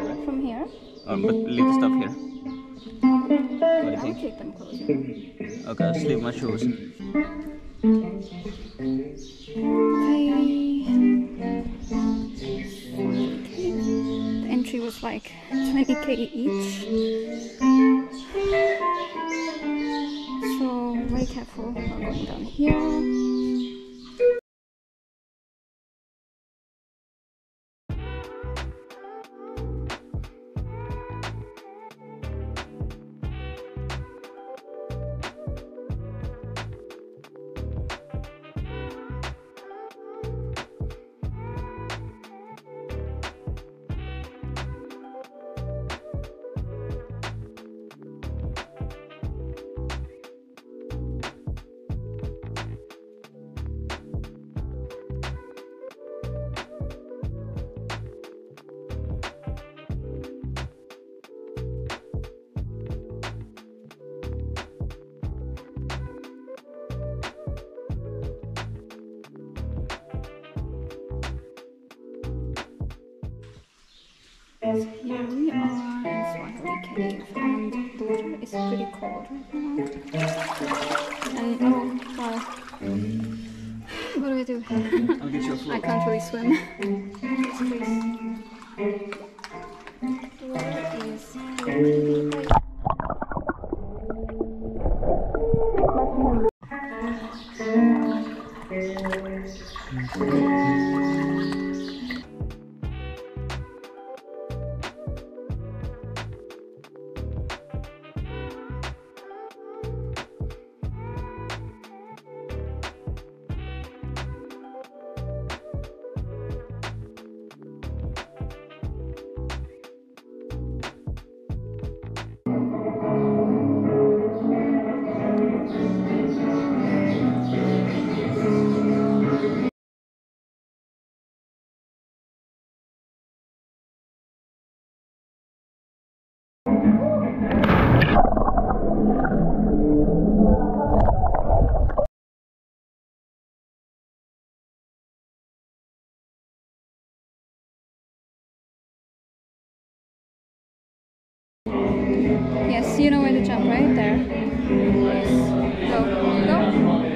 Or um, but leave the stuff here. What do you I'll think? keep them closed. Okay, I'll just leave my shoes. The entry was like 20k each. So very careful while going down here. Here we are in Swahili Cave and the water is pretty cold right now. And oh wow. What do I do? I'll get you a I float. can't really swim. Please, please. The water is really like Yes, you know where to jump, right there. Yes. Go, go.